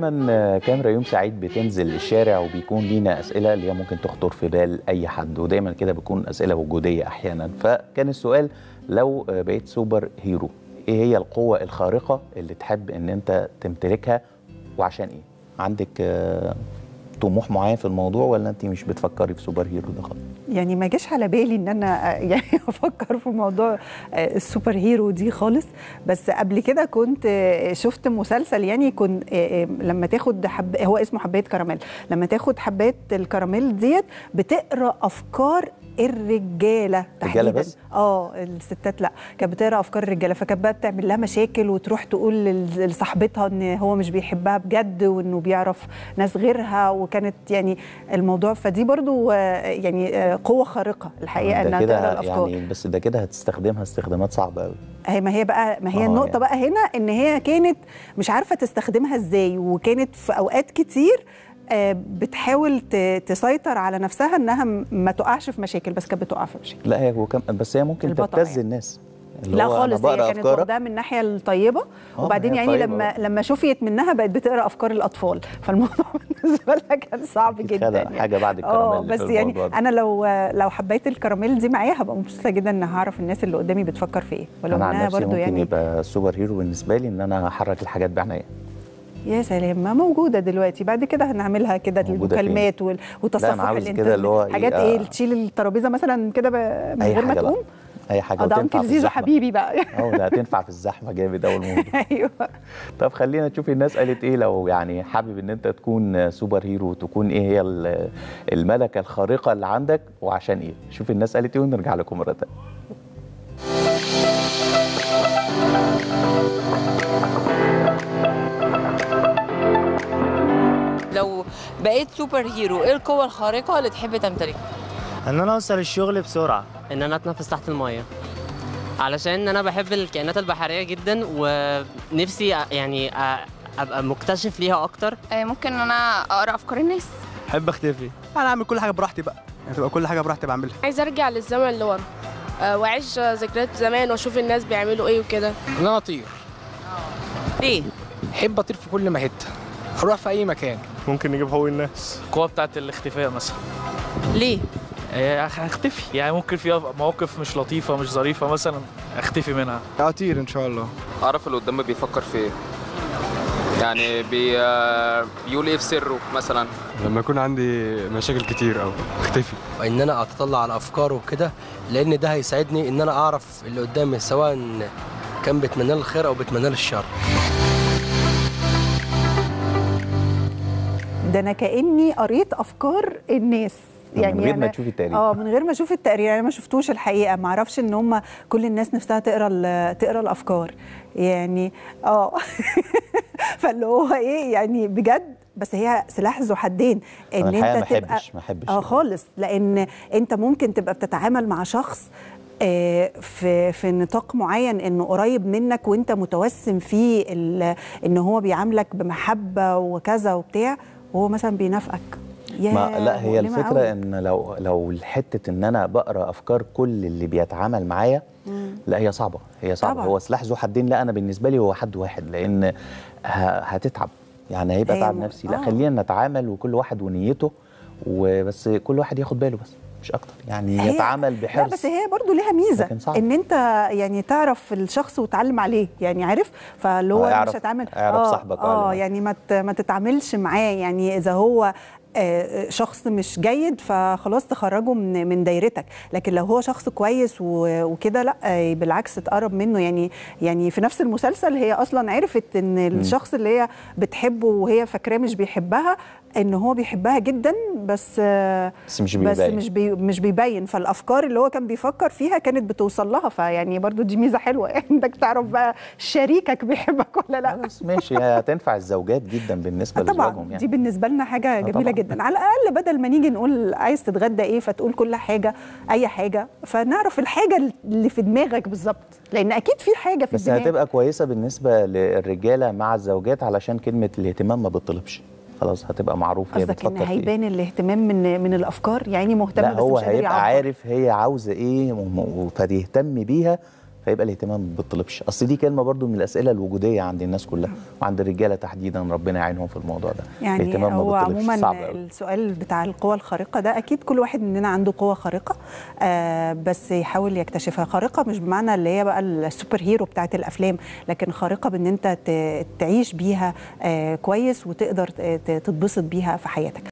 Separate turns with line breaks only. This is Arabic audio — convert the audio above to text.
دايما كاميرا يوم سعيد بتنزل الشارع وبيكون لينا أسئلة اللي هي ممكن تخطر في بال أي حد ودايما كده بتكون أسئلة وجودية أحيانا. فكان السؤال لو بقيت super hero إيه هي القوة الخارقة اللي تحب إن أنت تمتلكها وعشان إيه؟ عندك آه، طموح معين في الموضوع ولا انت مش بتفكري في super hero ده خالص؟
يعني ما جاش على بالي إن أنا يعني أفكر في موضوع آه، ال super hero دي خالص. بس قبل كده كنت آه، شفت مسلسل يعني كنت آه، لما تاخد حب هو اسمه حباية كراميل. لما تاخد حباية الكراميل ديت بتقرأ أفكار الرجالة تحديدا
بس؟
آه الستات لا كانت بتقرأ أفكار الرجالة فكانت بقى بتعمل لها مشاكل وتروح تقول لصاحبتها إن هو مش بيحبها بجد وإنه بيعرف ناس غيرها وكانت يعني الموضوع فدي برضو آه، يعني آه، قوة
خارقة
الحقيقة إنها
تقرأ
الأفكار
يعني بس ده كده هتستخدمها استخدامات صعبة قوي
هي ما هي بقى ما هي
آه،
النقطة
يعني.
بقى هنا إن هي كانت مش عارفة تستخدمها إزاي وكانت في أوقات كتير آه، بتحاول ت- تسيطر على نفسها انها ما تقعش في مشاكل بس كانت بتقع في مشاكل
لا هي وكم بس هي ممكن تبتز
يعني.
الناس
لا
هو
خالص هي كانت. واخداها من الناحية الطيبة
آه،
وبعدين يعني
طيبة
لما
بقى.
لما شفيت منها بقت بتقرأ أفكار الأطفال فالموضوع بالنسبة لها كان صعب جدا يعني.
حاجة بعد
آه
الكراميل
بس
في
يعني
ده.
أنا لو لو حبيت الكراميل دي معايا هبقى مبسوطة جدا إن هعرف الناس اللي قدامي بتفكر في إيه ولو
أنا عن نفسي
برضو
ممكن
يعني
يبقى super hero بالنسبة لي إن أنا أحرك الحاجات بعناية
يا سلام ما موجودة دلوقتي. بعد كده هنعملها كده المكالمات وتصفح
عاوز كده
الانترنت
اللي هو إيه،
حاجات
آه.
إيه تشيل الترابيزة مثلا كده من غير ما تقوم؟
أي حاجة
آه ده
وتنفع في
زيزو. حبيبي بقى.
آه ده هتنفع في الزحمة جامد أول الموضوع
أيوه.
طب خلينا نشوف الناس قالت إيه لو يعني حابب إن أنت تكون super hero تكون إيه هي ال- الملكة الخارقة اللي عندك وعشان إيه؟ شوف الناس قالت إيه ونرجع لكم مرة تانية.
بقيت سوبر هيرو. إيه القوة الخارقة اللي تحب تمتلكها؟
إن أنا أوصل الشغل بسرعة.
إن أنا أتنفس تحت المية. علشان أنا بحب الكائنات البحرية جدا ونفسي يعني أبقى مكتشف ليها أكتر.
آه، ممكن إن أنا أقرأ أفكار الناس.
أحب أختفي. أنا أعمل كل حاجة براحتي بقى. يعني تبقى كل حاجة براحتي بعملها.
عايز أرجع للزمن لورا آه، وأعيش ذكريات زمان وأشوف الناس بيعملوا إيه وكده.
إن أنا أطير.
ليه؟
أحب أطير في كل ما حتة أروح في أي مكان.
ممكن نجيب حقوق الناس.
القوة بتاعت الاختفاء مثلا.
ليه؟
إيه، هختفي يعني ممكن في مواقف مش لطيفة مش ظريفة مثلا اختفي منها.
اطير إن شاء الله.
أعرف اللي قدامي بيفكر في إيه. يعني بي آه، بيقول إيه في سره مثلا.
لما يكون عندي مشاكل كتير أو اختفي.
إن أنا أتطلع على أفكاره وكده لأن ده هيساعدني إن أنا أعرف اللي قدامي سواء كان بيتمنى لي الخير أو بيتمنى لي الشر.
ده أنا كأني قريت أفكار الناس. يعني
من غير ما تشوفي التقرير.
آه من غير ما أشوف التقرير. أنا ما شفتوش الحقيقة. ما أعرفش إن هم كل الناس نفسها تقرا تقرا الأفكار. يعني آه. فاللي هو إيه يعني بجد. بس هي سلاح ذو حدين.
إن
أنت
ما
تبقى
ما أحبش
آه خالص. لأن أنت ممكن تبقى بتتعامل مع شخص آه، في في نطاق معين إنه قريب منك وأنت متوسم فيه إن هو بيعاملك بمحبة وكذا وبتاع. وهو مثلا بينافقك
ما لا هي الفكرة
أوي.
إن لو لو حتة إن أنا بقرأ أفكار كل اللي بيتعامل معايا. لا هي صعبة هي صعبة
طبعاً.
هو سلاح ذو حدين لا أنا بالنسبة لي هو حد واحد لأن هتتعب يعني هيبقى
هي
تعب نفسي لا
آه.
خلينا نتعامل وكل واحد ونيته وبس كل واحد ياخد باله بس مش أكتر. يعني يتعامل
لا
بحرص.
بس هي برضو ليها
ميزة.
إن أنت يعني تعرف الشخص وتعلم عليه يعني عارف؟ فاللي هو مش هتعامل. آه
صاحبك آه
يعني ما تتعاملش معاه يعني إذا هو شخص مش جيد فخلاص تخرجه من من دايرتك. لكن لو هو شخص كويس وكده لا آه، بالعكس تقرب منه. يعني يعني في نفس المسلسل هي أصلا عرفت إن الشخص اللي هي بتحبه وهي فاكراه مش بيحبها إن هو بيحبها جدا بس آه،
بس مش
بس
بيبين.
مش بي مش بيبين. فالأفكار اللي هو كان بيفكر فيها كانت بتوصل لها. فيعني برضو دي ميزة حلوة. إنك تعرف بقى شريكك بيحبك ولا لا.
بس ماشي. هتنفع الزوجات جدا بالنسبة
طبعا.
لزواجهم
دي
يعني
بالنسبة لنا حاجة جميلة
طبعاً.
جدا. على الأقل بدل ما نيجي نقول عايز تتغدى إيه فتقول كل حاجة أي حاجة. فنعرف الحاجة اللي في دماغك بالظبط لأن أكيد في حاجة في
بس
الدماغ.
هتبقى كويسة بالنسبة للرجالة مع الزوجات علشان كلمة الاهتمام ما بتطلبش. خلاص هتبقى معروف هي
إن
بتفكر في إيه.
هيبان الاهتمام من من الأفكار؟ يعني مهتم
لا
بس
هو
مش
هيبقى. عارف هي عاوزة إيه فيهتم بيها فيبقى الاهتمام ما بيطلبش. أصل دي كلمة برضو من الأسئلة الوجودية عند الناس كلها وعند الرجالة تحديدا ربنا يعينهم في الموضوع ده.
يعني
الاهتمام ما
هو عموما
صعب
السؤال بتاع القوة الخارقة ده أكيد كل واحد مننا عنده قوة خارقة آه بس يحاول يكتشفها. خارقة مش بمعنى اللي هي بقى السوبر هيرو بتاعت الأفلام لكن خارقة بأن أنت ت- تعيش بيها آه كويس وتقدر تتبسط بيها في حياتك.